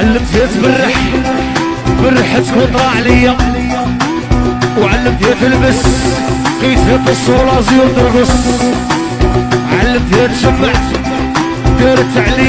علمتها تبرح برحت تكون عليا وعلمتها تلبس قيتها بالصولازي وترقص. علمتها تشمع دارت علي